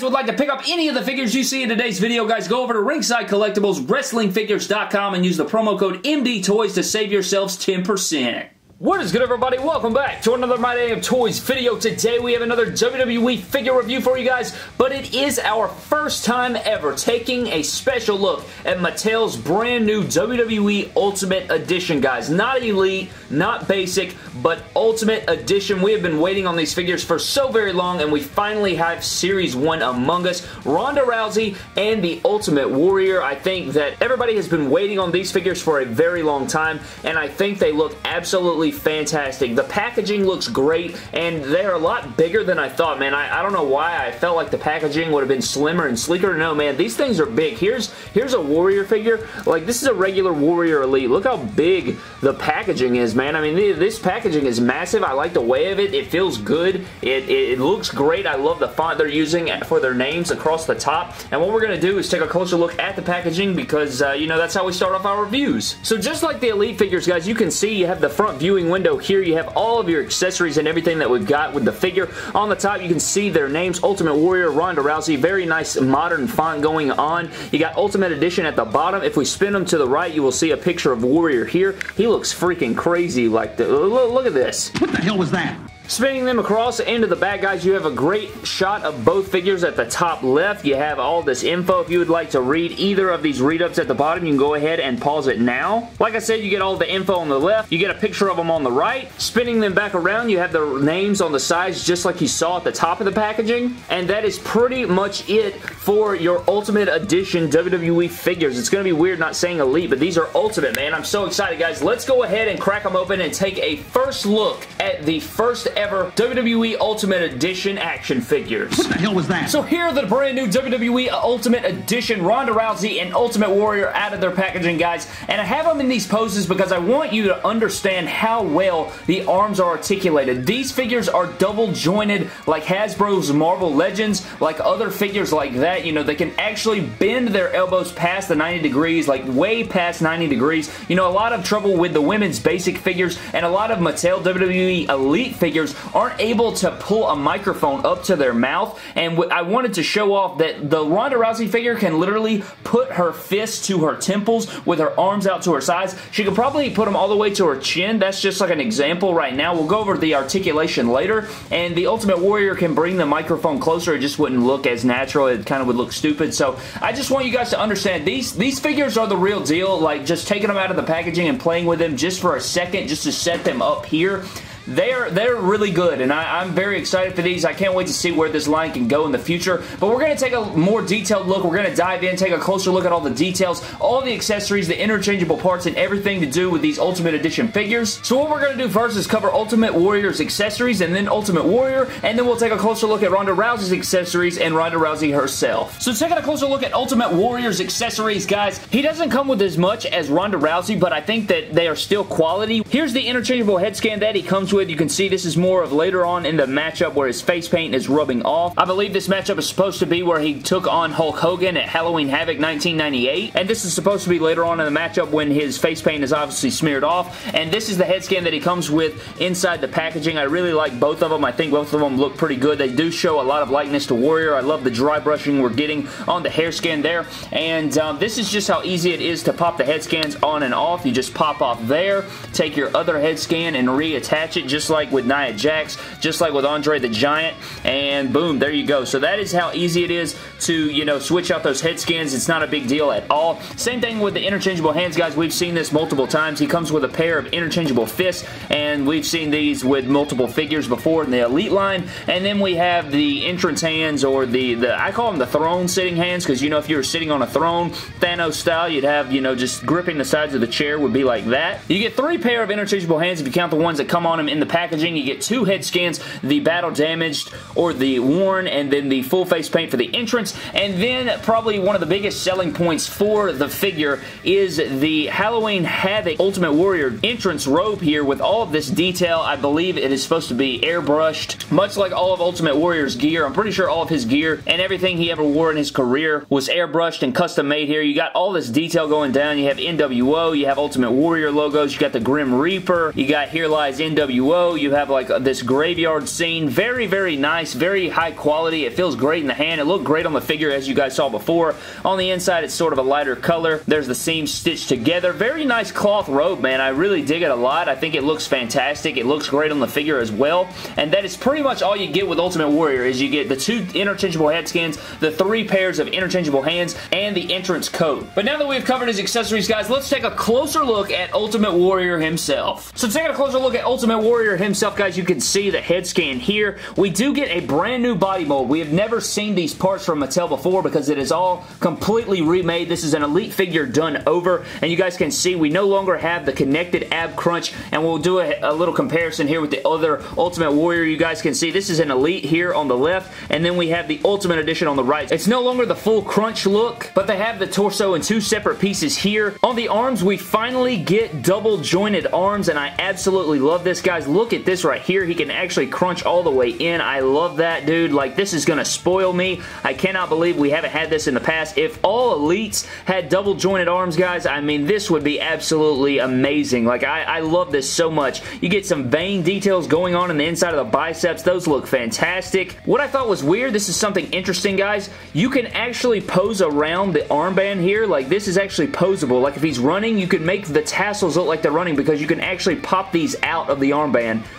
guys would like to pick up any of the figures you see in today's video, guys, go over to Ringside Collectibles, WrestlingFigures.com, and use the promo code MDTOYS to save yourselves 10%. What is good everybody? Welcome back to another My Damn Toys video. Today we have another WWE figure review for you guys, but it is our first time ever taking a special look at Mattel's brand new WWE Ultimate Edition, guys. Not Elite, not Basic, but Ultimate Edition. We have been waiting on these figures for so very long, and we finally have Series 1 among us. Ronda Rousey and the Ultimate Warrior. I think that everybody has been waiting on these figures for a very long time, and I think they look absolutely fantastic. The packaging looks great, and they're a lot bigger than I thought, man. I, I don't know why I felt like the packaging would have been slimmer and sleeker. No, man, these things are big. Here's, here's a Warrior figure. Like, this is a regular Warrior Elite. Look how big the packaging is, man. I mean, this packaging is massive. I like the way of it. It feels good. It, it, it looks great. I love the font they're using for their names across the top. And what we're going to do is take a closer look at the packaging because, uh, you know, that's how we start off our reviews. So just like the Elite figures, guys, you can see you have the front viewing viewing window here, you have all of your accessories and everything that we've got with the figure. On the top, you can see their names, Ultimate Warrior, Ronda Rousey. Very nice modern font going on. You got Ultimate Edition at the bottom. If we spin them to the right, you will see a picture of Warrior here. He looks freaking crazy like the, look, look at this. What the hell was that? Spinning them across into the back, guys, you have a great shot of both figures at the top left. You have all this info. If you would like to read either of these read-ups at the bottom, you can go ahead and pause it now. Like I said, you get all the info on the left. You get a picture of them on the right. Spinning them back around, you have the names on the sides just like you saw at the top of the packaging. And that is pretty much it for your Ultimate Edition WWE figures. It's going to be weird not saying Elite, but these are Ultimate, man. I'm so excited, guys. Let's go ahead and crack them open and take a first look at the first ever WWE Ultimate Edition action figures. What the hell was that? So here are the brand new WWE Ultimate Edition Ronda Rousey and Ultimate Warrior out of their packaging, guys. And I have them in these poses because I want you to understand how well the arms are articulated. These figures are double jointed like Hasbro's Marvel Legends, like other figures like that. You know, they can actually bend their elbows past the 90 degrees, like way past 90 degrees. You know, a lot of trouble with the women's basic figures and a lot of Mattel WWE Elite figures aren't able to pull a microphone up to their mouth, and I wanted to show off that the Ronda Rousey figure can literally put her fist to her temples with her arms out to her sides. She could probably put them all the way to her chin. That's just like an example right now. We'll go over the articulation later, and the Ultimate Warrior can bring the microphone closer. It just wouldn't look as natural. It kind of would look stupid. So I just want you guys to understand these, these figures are the real deal. Like just taking them out of the packaging and playing with them just for a second just to set them up here they're they're really good, and I, am very excited for these. I can't wait to see where this line can go in the future. But we're going to take a more detailed look. We're going to dive in, take a closer look at all the details, all the accessories, the interchangeable parts, and everything to do with these Ultimate Edition figures. So what we're going to do first is cover Ultimate Warrior's accessories, and then Ultimate Warrior, and then we'll take a closer look at Ronda Rousey's accessories and Ronda Rousey herself. So taking a closer look at Ultimate Warrior's accessories, guys, he doesn't come with as much as Ronda Rousey, but I think that they are still quality. Here's the interchangeable head scan that he comes with. You can see this is more of later on in the matchup where his face paint is rubbing off. I believe this matchup is supposed to be where he took on Hulk Hogan at Halloween Havoc 1998. And this is supposed to be later on in the matchup when his face paint is obviously smeared off. And this is the head scan that he comes with inside the packaging. I really like both of them. I think both of them look pretty good. They do show a lot of likeness to Warrior. I love the dry brushing we're getting on the hair scan there. And um, this is just how easy it is to pop the head scans on and off. You just pop off there, take your other head scan and reattach it just like with Nia Jax, just like with Andre the Giant, and boom, there you go. So that is how easy it is to, you know, switch out those head scans. It's not a big deal at all. Same thing with the interchangeable hands, guys. We've seen this multiple times. He comes with a pair of interchangeable fists, and we've seen these with multiple figures before in the Elite line. And then we have the entrance hands, or the, the I call them the throne sitting hands, because, you know, if you were sitting on a throne, Thanos style, you'd have, you know, just gripping the sides of the chair would be like that. You get three pair of interchangeable hands if you count the ones that come on them in the packaging. You get two head scans, the battle damaged or the worn, and then the full face paint for the entrance. And then probably one of the biggest selling points for the figure is the Halloween Havoc Ultimate Warrior entrance robe here with all of this detail. I believe it is supposed to be airbrushed, much like all of Ultimate Warrior's gear. I'm pretty sure all of his gear and everything he ever wore in his career was airbrushed and custom made here. You got all this detail going down. You have NWO, you have Ultimate Warrior logos, you got the Grim Reaper, you got Here Lies NWO You have like uh, this graveyard scene. Very, very nice. Very high quality. It feels great in the hand. It looked great on the figure as you guys saw before. On the inside, it's sort of a lighter color. There's the seams stitched together. Very nice cloth robe, man. I really dig it a lot. I think it looks fantastic. It looks great on the figure as well. And that is pretty much all you get with Ultimate Warrior is you get the two interchangeable head skins, the three pairs of interchangeable hands, and the entrance coat. But now that we've covered his accessories, guys, let's take a closer look at Ultimate Warrior himself. So taking a closer look at Ultimate Warrior himself, guys, you can see the head scan here. We do get a brand new body mold. We have never seen these parts from Mattel before because it is all completely remade. This is an Elite figure done over, and you guys can see we no longer have the connected ab crunch, and we'll do a, a little comparison here with the other Ultimate Warrior. You guys can see this is an Elite here on the left, and then we have the Ultimate Edition on the right. It's no longer the full crunch look, but they have the torso in two separate pieces here. On the arms, we finally get double jointed arms, and I absolutely love this, guys. Look at this right here. He can actually crunch all the way in. I love that, dude. Like, this is going to spoil me. I cannot believe we haven't had this in the past. If all Elites had double jointed arms, guys, I mean, this would be absolutely amazing. Like, I, I love this so much. You get some vein details going on in the inside of the biceps. Those look fantastic. What I thought was weird, this is something interesting, guys. You can actually pose around the armband here. Like, this is actually posable. Like, if he's running, you can make the tassels look like they're running because you can actually pop these out of the armband.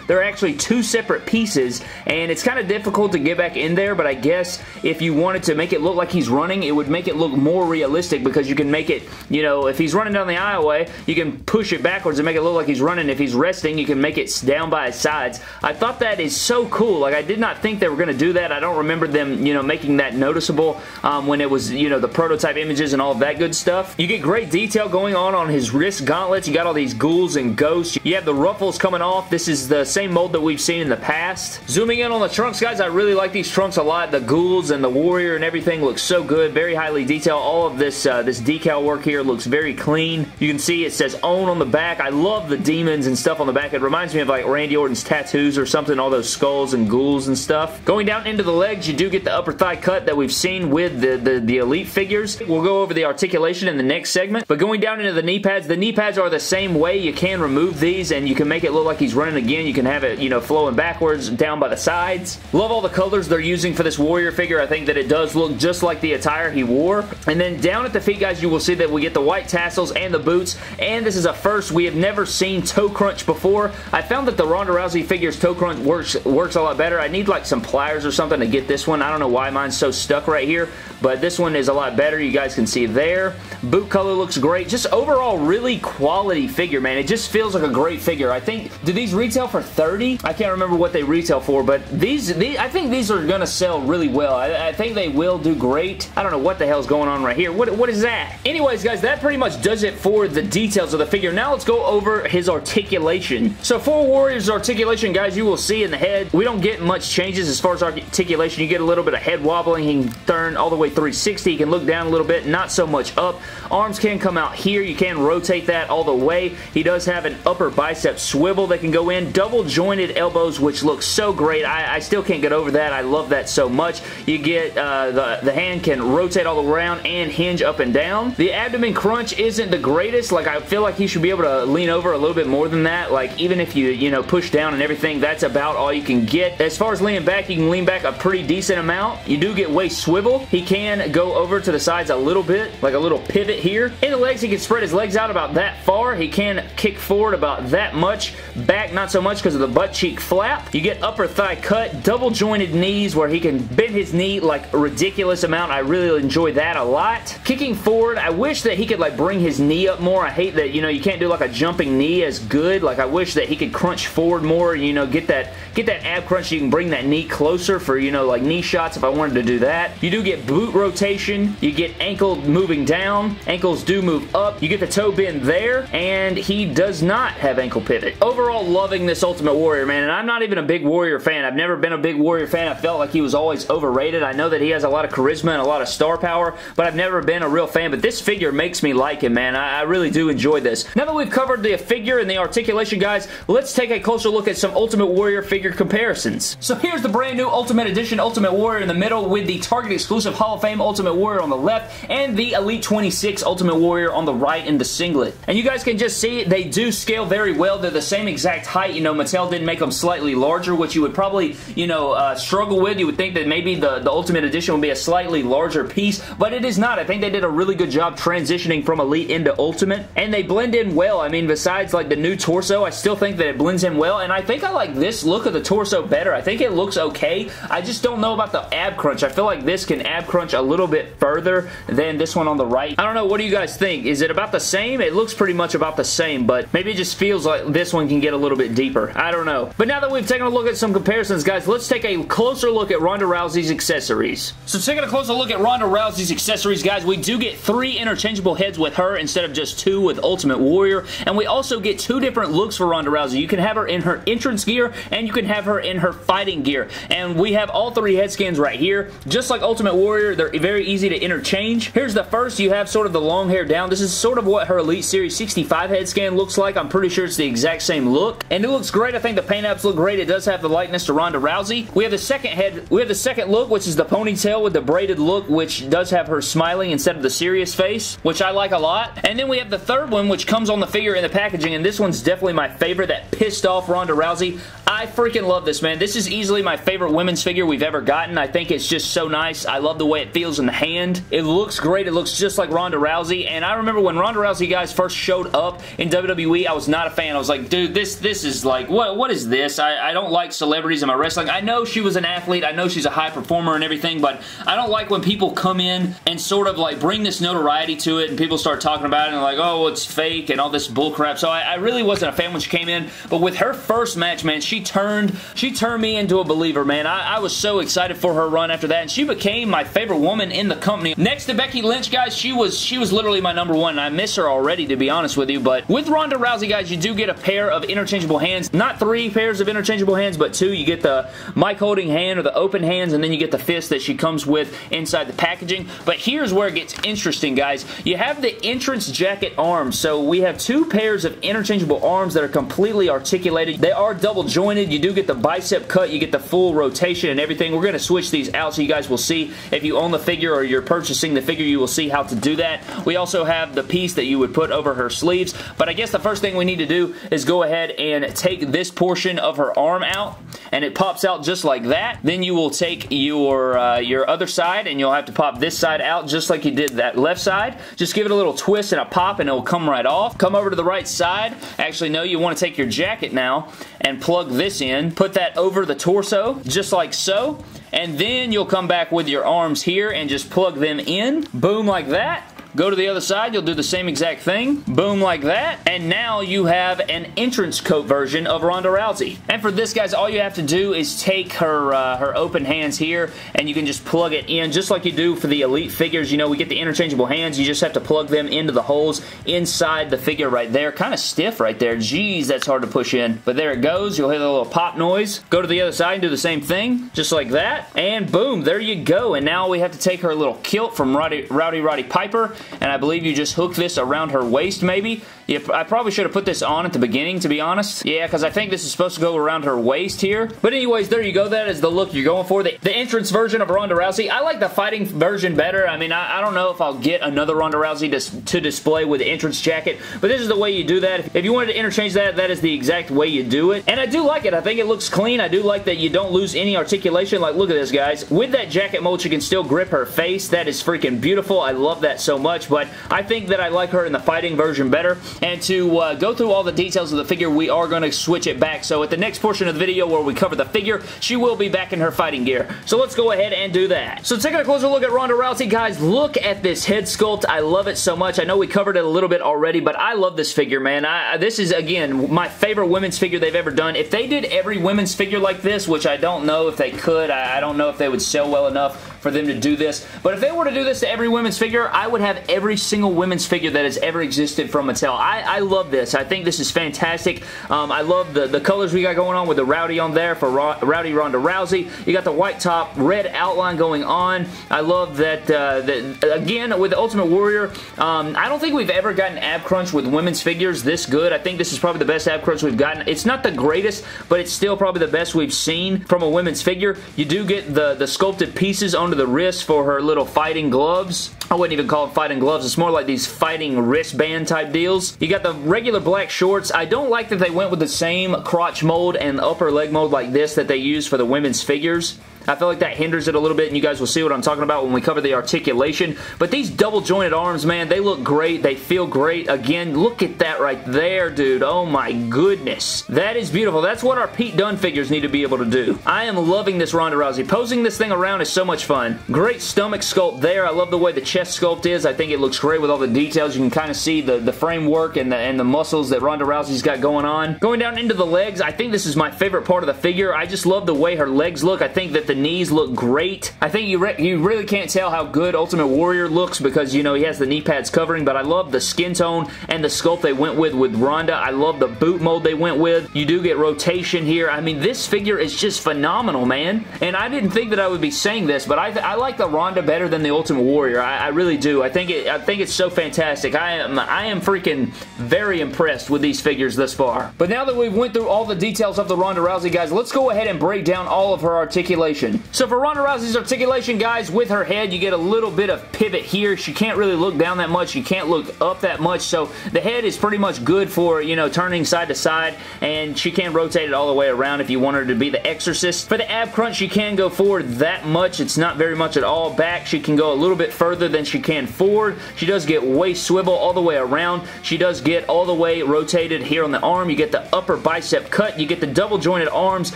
They're actually two separate pieces, and it's kind of difficult to get back in there, but I guess if you wanted to make it look like he's running, it would make it look more realistic because you can make it, you know, if he's running down the aisleway, you can push it backwards and make it look like he's running. If he's resting, you can make it down by his sides. I thought that is so cool. Like, I did not think they were going to do that. I don't remember them, you know, making that noticeable um, when it was, you know, the prototype images and all that good stuff. You get great detail going on on his wrist gauntlets. You got all these ghouls and ghosts. You have the ruffles coming off. This is the same mold that we've seen in the past. Zooming in on the trunks, guys, I really like these trunks a lot. The ghouls and the warrior and everything looks so good. Very highly detailed. All of this, uh, this decal work here looks very clean. You can see it says own on the back. I love the demons and stuff on the back. It reminds me of like Randy Orton's tattoos or something, all those skulls and ghouls and stuff. Going down into the legs, you do get the upper thigh cut that we've seen with the, the, the Elite figures. We'll go over the articulation in the next segment, but going down into the knee pads, the knee pads are the same way. You can remove these and you can make it look like he's running again. You can have it, you know, flowing backwards down by the sides. Love all the colors they're using for this Warrior figure. I think that it does look just like the attire he wore. And then down at the feet, guys, you will see that we get the white tassels and the boots, and this is a first. We have never seen toe crunch before. I found that the Ronda Rousey figure's toe crunch works, works a lot better. I need like some pliers or something to get this one. I don't know why mine's so stuck right here, but this one is a lot better. You guys can see there. Boot color looks great. Just overall really quality figure, man. It just feels like a great figure. I think, do these retail for 30 I can't remember what they retail for, but these, these I think these are going to sell really well. I, I, think they will do great. I don't know what the hell's going on right here. What, what is that? Anyways, guys, that pretty much does it for the details of the figure. Now let's go over his articulation. So for Warrior's articulation, guys, you will see in the head, we don't get much changes as far as articulation. You get a little bit of head wobbling. He can turn all the way 360. He can look down a little bit, not so much up. Arms can come out here. You can rotate that all the way. He does have an upper bicep swivel that can go in. Double jointed elbows, which looks so great. I, I still can't get over that. I love that so much. You get uh, the, the hand can rotate all the around and hinge up and down. The abdomen crunch isn't the greatest. Like, I feel like he should be able to lean over a little bit more than that. Like, even if you, you know, push down and everything, that's about all you can get. As far as leaning back, you can lean back a pretty decent amount. You do get waist swivel. He can go over to the sides a little bit, like a little pivot here. In the legs, he can spread his legs out about that far. He can kick forward about that much. Back, not so much because of the butt cheek flap. You get upper thigh cut, double jointed knees where he can bend his knee like a ridiculous amount. I really enjoy that a lot. Kicking forward, I wish that he could like bring his knee up more. I hate that, you know, you can't do like a jumping knee as good. Like I wish that he could crunch forward more, you know, get that get that ab crunch. You can bring that knee closer for, you know, like knee shots if I wanted to do that. You do get boot rotation. You get ankle moving down. Ankles do move up. You get the toe bend there, and he does not have ankle pivot. Overall, loving this Ultimate Warrior, man, and I'm not even a big Warrior fan. I've never been a big Warrior fan. I felt like he was always overrated. I know that he has a lot of charisma and a lot of star power, but I've never been a real fan, but this figure makes me like him, man. I, I really do enjoy this. Now that we've covered the figure and the articulation, guys, let's take a closer look at some Ultimate Warrior figure comparisons. So here's the brand new Ultimate Edition Ultimate Warrior in the middle with the Target exclusive Hall of Fame Ultimate Warrior on the left and the Elite 26 Ultimate Warrior on the right in the singlet. And you guys can just see they do scale very well. They're the same exact height. You know, Mattel didn't make them slightly larger, which you would probably, you know, uh, struggle with. You would think that maybe the, the Ultimate Edition would be a slightly larger piece, but it is not. I think they did a really good job transitioning from Elite into Ultimate, and they blend in well. I mean, besides like the new torso, I still think that it blends in well, and I think I like this look of the torso better. I think it looks okay. I just don't know about the ab crunch. I feel like this can ab crunch a little bit further than this one on the right. I don't know. What do you guys think? Is it about the same? It looks pretty much about the same, but maybe it just feels like this one can get a little bit deeper. I don't know. But now that we've taken a look at some comparisons, guys, let's take a closer look at Ronda Rousey's accessories. So taking a closer look at Ronda Rousey's accessories, guys, we do get three interchangeable heads with her instead of just two with Ultimate Warrior, and we also get two different looks for Ronda Rousey. You can have her in her entrance gear, and you can have her in her fighting gear, and we have all three head scans right here. Just like Ultimate Warrior, they're very easy to interchange. Here's the first. You have sort of the long hair down. This is sort of what her Elite Series 65 head scan looks like. I'm pretty sure it's the exact same look, and it looks great. I think the paint apps look great. It does have the likeness to Ronda Rousey. We have the second head. We have the second look, which is the ponytail with the braided look, which does have her smiling instead of the serious face, which I like a lot. And then we have the third one, which comes on the figure in the packaging, and this one's definitely my favorite, that pissed off Ronda Rousey. I freaking love this, man. This is easily my favorite women's figure we've ever gotten. I think it's just so nice. I love the way it feels in the hand. It looks great. It looks just like Ronda Rousey, and I remember when Ronda Rousey guys first showed up in WWE, I was not a fan. I was like, dude, this this is like, what what is this? I, I don't like celebrities in my wrestling. I know she was an athlete. I know she's a high performer and everything, but I don't like when people come in and sort of like bring this notoriety to it and people start talking about it and like, oh, it's fake and all this bullcrap. So I, I really wasn't a fan when she came in, but with her first match, man, she turned she turned me into a believer, man. I, I was so excited for her run after that, and she became my favorite woman in the company. Next to Becky Lynch, guys, she was she was literally my number one, and I miss her already, to be honest with you, but with Ronda Rousey, guys, you do get a pair of interchangeable hands. Not three pairs of interchangeable hands, but two. You get the mic holding hand or the open hands, and then you get the fist that she comes with inside the packaging. But here's where it gets interesting, guys. You have the entrance jacket arms, so we have two pairs of interchangeable arms that are completely articulated. They are double jointed. You do get the bicep cut. You get the full rotation and everything. We're going to switch these out so you guys will see if you own the figure or you're purchasing the figure, you will see how to do that. We also have the piece that you would put over her sleeves, but I guess the first thing we need to do is go ahead and take this portion of her arm out, and it pops out just like that. Then you will take your, uh, your other side, and you'll have to pop this side out just like you did that left side. Just give it a little twist and a pop, and it will come right off. Come over to the right side. Actually, no, you want to take your jacket now and plug this in. Put that over the torso, just like so. And then you'll come back with your arms here and just plug them in. Boom, like that. Go to the other side, you'll do the same exact thing. Boom like that. And now you have an entrance coat version of Ronda Rousey. And for this, guys, all you have to do is take her, uh, her open hands here and you can just plug it in just like you do for the Elite figures. You know, we get the interchangeable hands. You just have to plug them into the holes inside the figure right there. Kind of stiff right there. Jeez, that's hard to push in. But there it goes. You'll hear the little pop noise. Go to the other side and do the same thing. Just like that. And boom, there you go. And now we have to take her little kilt from Rowdy Rowdy, Roddy Piper and I believe you just hook this around her waist maybe. Yeah, I probably should have put this on at the beginning to be honest. Yeah, because I think this is supposed to go around her waist here. But anyways, there you go. That is the look you're going for. The, the entrance version of Ronda Rousey. I like the fighting version better. I mean, I, I don't know if I'll get another Ronda Rousey to, to display with the entrance jacket, but this is the way you do that. If you wanted to interchange that, that is the exact way you do it. And I do like it. I think it looks clean. I do like that you don't lose any articulation. Like, look at this, guys. With that jacket mold, you can still grip her face. That is freaking beautiful. I love that so much, but I think that I like her in the fighting version better. And to uh, go through all the details of the figure, we are going to switch it back. So at the next portion of the video where we cover the figure, she will be back in her fighting gear. So let's go ahead and do that. So taking a closer look at Ronda Rousey, guys, look at this head sculpt. I love it so much. I know we covered it a little bit already, but I love this figure, man. I, this is, again, my favorite women's figure they've ever done. If they did every women's figure like this, which I don't know if they could, I, I don't know if they would sell well enough for them to do this. But if they were to do this to every women's figure, I would have every single women's figure that has ever existed from Mattel. I love this. I think this is fantastic. Um, I love the, the colors we got going on with the Rowdy on there for Ro Rowdy Ronda Rousey. You got the white top, red outline going on. I love that, uh, that again, with the Ultimate Warrior, um, I don't think we've ever gotten ab crunch with women's figures this good. I think this is probably the best ab crunch we've gotten. It's not the greatest, but it's still probably the best we've seen from a women's figure. You do get the, the sculpted pieces on onto the wrist for her little fighting gloves. I wouldn't even call it fighting gloves. It's more like these fighting wristband type deals. You got the regular black shorts. I don't like that they went with the same crotch mold and upper leg mold like this that they use for the women's figures. I feel like that hinders it a little bit, and you guys will see what I'm talking about when we cover the articulation. But these double jointed arms, man, they look great. They feel great. Again, look at that right there, dude. Oh my goodness. That is beautiful. That's what our Pete Dunne figures need to be able to do. I am loving this Ronda Rousey. Posing this thing around is so much fun. Great stomach sculpt there. I love the way the chest sculpt is. I think it looks great with all the details. You can kind of see the, the framework and the, and the muscles that Ronda Rousey's got going on. Going down into the legs, I think this is my favorite part of the figure. I just love the way her legs look. I think that the knees look great. I think you, re you really can't tell how good Ultimate Warrior looks because, you know, he has the knee pads covering, but I love the skin tone and the sculpt they went with with Ronda. I love the boot mold they went with. You do get rotation here. I mean, this figure is just phenomenal, man. And I didn't think that I would be saying this, but I, I like the Ronda better than the Ultimate Warrior. I, I really do. I think it, I think it's so fantastic. I am I am freaking very impressed with these figures thus far. But now that we've went through all the details of the Ronda Rousey, guys, let's go ahead and break down all of her articulation. So for Ronda Rousey's articulation, guys, with her head, you get a little bit of pivot here. She can't really look down that much. You can't look up that much. So the head is pretty much good for, you know, turning side to side, and she can rotate it all the way around if you want her to be the exorcist. For the ab crunch, she can go forward that much. It's not very much at all. Back, she can go a little bit further than she can forward. She does get waist swivel all the way around. She does get all the way rotated here on the arm. You get the upper bicep cut. You get the double jointed arms,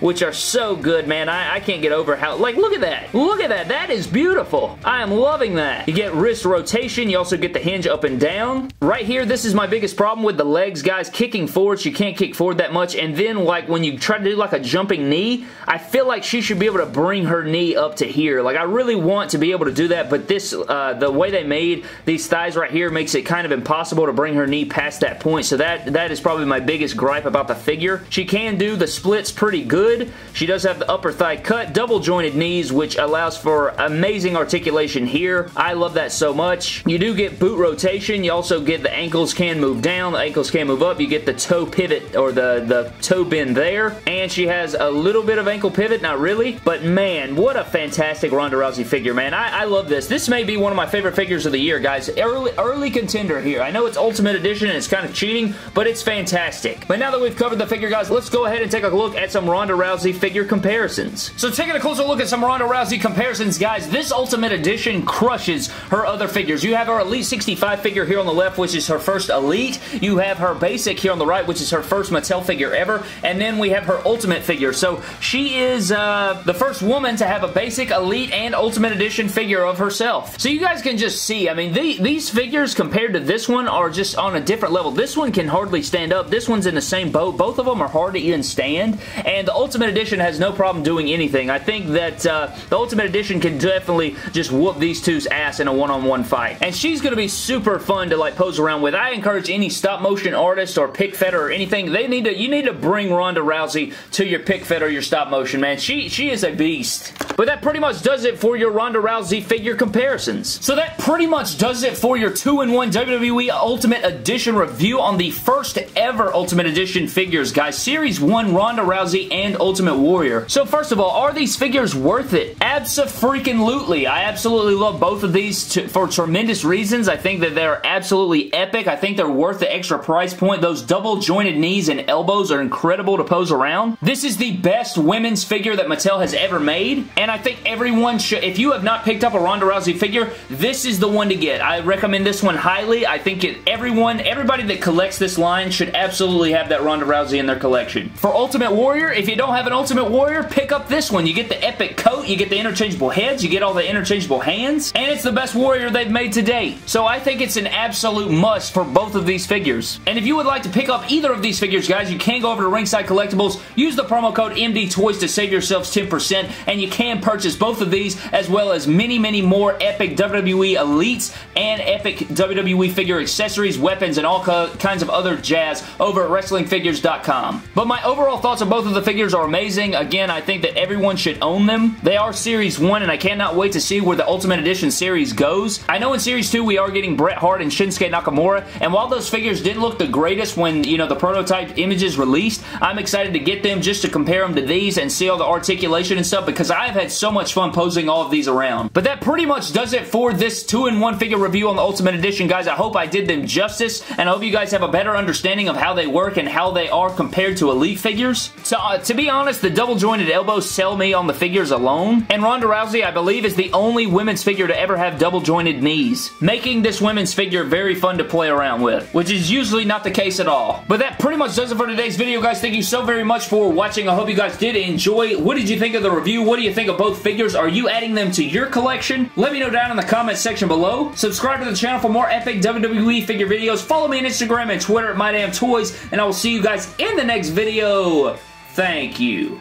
which are so good, man. I, I can't get over how, like, look at that. Look at that. That is beautiful. I am loving that. You get wrist rotation. You also get the hinge up and down. Right here, this is my biggest problem with the legs, guys. Kicking forward, she can't kick forward that much. And then, like, when you try to do, like, a jumping knee, I feel like she should be able to bring her knee up to here. Like, I really want to be able to do that, but this, uh, the way they made these thighs right here makes it kind of impossible to bring her knee past that point. So that, that is probably my biggest gripe about the figure. She can do the splits pretty good. She does have the upper thigh cut, double jointed knees, which allows for amazing articulation here. I love that so much. You do get boot rotation. You also get the ankles can move down. The ankles can move up. You get the toe pivot or the, the toe bend there. And she has a little bit of ankle pivot. Not really. But man, what a fantastic Ronda Rousey figure, man. I, I love this. This may be one of my favorite figures of the year, guys. Early, early contender here. I know it's Ultimate Edition and it's kind of cheating, but it's fantastic. But now that we've covered the figure, guys, let's go ahead and take a look at some Ronda Rousey figure comparisons. So taking a closer look at some Ronda Rousey comparisons, guys, this Ultimate Edition crushes her other figures. You have her Elite 65 figure here on the left, which is her first Elite. You have her Basic here on the right, which is her first Mattel figure ever. And then we have her Ultimate figure. So she is uh, the first woman to have a Basic, Elite, and Ultimate Edition figure of herself. So you guys can just see, I mean, the, these figures compared to this one are just on a different level. This one can hardly stand up. This one's in the same boat. Both of them are hard to even stand. And the Ultimate Edition has no problem doing anything. I think that uh, the Ultimate Edition can definitely just whoop these two's ass in a one-on-one -on -one fight. And she's going to be super fun to like pose around with. I encourage any stop motion artist or pic fed or anything, they need to you need to bring Ronda Rousey to your pic fed or your stop motion, man. She she is a beast. But that pretty much does it for your Ronda Rousey figure comparisons. So that pretty much does it for your 2-in-1 WWE Ultimate Edition review on the first ever Ultimate Edition figures, guys. Series 1 Ronda Rousey and Ultimate Warrior. So first of all, are these figures worth it? Absolutely. I absolutely love both of these to, for tremendous reasons. I think that they're absolutely epic. I think they're worth the extra price point. Those double jointed knees and elbows are incredible to pose around. This is the best women's figure that Mattel has ever made, and I think everyone should, if you have not picked up a Ronda Rousey figure, this is the one to get. I recommend this one highly. I think it, everyone, everybody that collects this line should absolutely have that Ronda Rousey in their collection. For Ultimate Warrior, if you don't have an Ultimate Warrior, pick up this one. You get the epic coat, you get the interchangeable heads, you get all the interchangeable hands, and it's the best Warrior they've made to date. So I think it's an absolute must for both of these figures. And if you would like to pick up either of these figures, guys, you can go over to Ringside Collectibles, use the promo code MD Toys to save yourselves 10%, and you can purchase both of these as well as many, many more epic WWE Elites and epic WWE figure accessories, weapons, and all kinds of other jazz over at WrestlingFigures.com. But my overall thoughts on both of the figures are amazing. Again, I think that everyone should should own them. They are Series 1, and I cannot wait to see where the Ultimate Edition series goes. I know in Series 2 we are getting Bret Hart and Shinsuke Nakamura, and while those figures didn't look the greatest when, you know, the prototype images released, I'm excited to get them just to compare them to these and see all the articulation and stuff because I've had so much fun posing all of these around. But that pretty much does it for this 2-in-1 figure review on the Ultimate Edition, guys. I hope I did them justice, and I hope you guys have a better understanding of how they work and how they are compared to Elite figures. So, uh, to be honest, the double jointed elbows sell me on the figures alone, and Ronda Rousey, I believe, is the only women's figure to ever have double jointed knees, making this women's figure very fun to play around with, which is usually not the case at all. But that pretty much does it for today's video, guys. Thank you so very much for watching. I hope you guys did enjoy. What did you think of the review? What do you think of both figures? Are you adding them to your collection? Let me know down in the comment section below. Subscribe to the channel for more epic WWE figure videos. Follow me on Instagram and Twitter at MyDamnToys, and I will see you guys in the next video. Thank you.